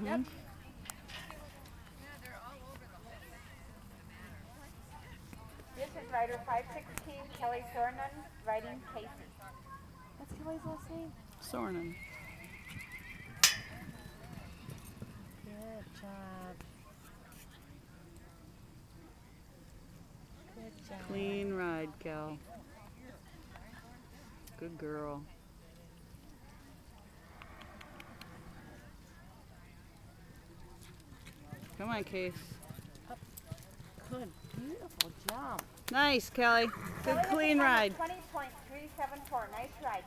-hmm. Yep. This is rider 516, Kellie Sornan, riding Kasey. What's Kellie's last name? Sornan. Good job. Good job. Clean ride, Kel. Good girl. Come on, Case. Good, beautiful job. Nice, Kellie. Good Kellie has a clean ride. 20.374. Nice ride.